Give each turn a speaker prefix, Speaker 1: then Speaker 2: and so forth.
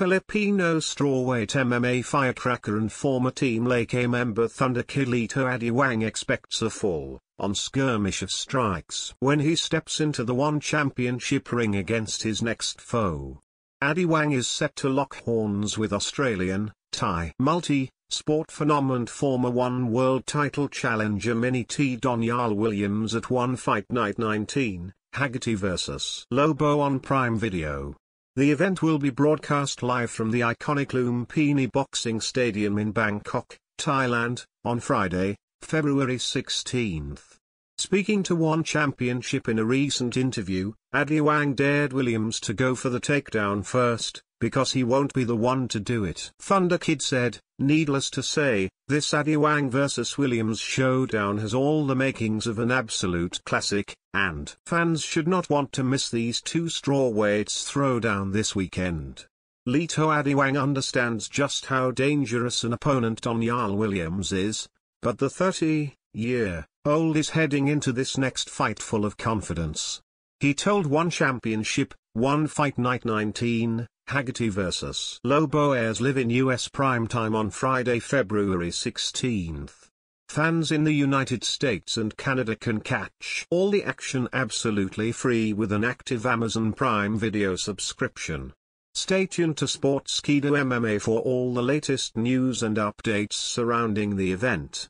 Speaker 1: Filipino strawweight MMA firecracker and former Team Lakay member Thunder Kid Lito Adiwang expects a fall, on skirmish of strikes when he steps into the One Championship ring against his next foe. Adiwang is set to lock horns with Australian, Thai multi-sport phenomenon former One World title challenger Mini T Danial Williams at One Fight Night 19, Haggerty vs. Lobo on Prime Video. The event will be broadcast live from the iconic Lumpini Boxing Stadium in Bangkok, Thailand, on Friday, February 16. Speaking to One Championship in a recent interview, Adiwang dared Williams to go for the takedown first, because he won't be the one to do it. Thunder Kid said, needless to say, this Adiwang vs Williams showdown has all the makings of an absolute classic, and fans should not want to miss these two strawweights throwdown this weekend. Lito Adiwang understands just how dangerous an opponent Danial Williams is, but the 30-year-old is heading into this next fight full of confidence. He told One Championship, One Fight Night 19, Haggerty vs. Lobo airs live in US primetime on Friday, February 16. Fans in the United States and Canada can catch all the action absolutely free with an active Amazon Prime Video subscription. Stay tuned to Sportskeeda MMA for all the latest news and updates surrounding the event.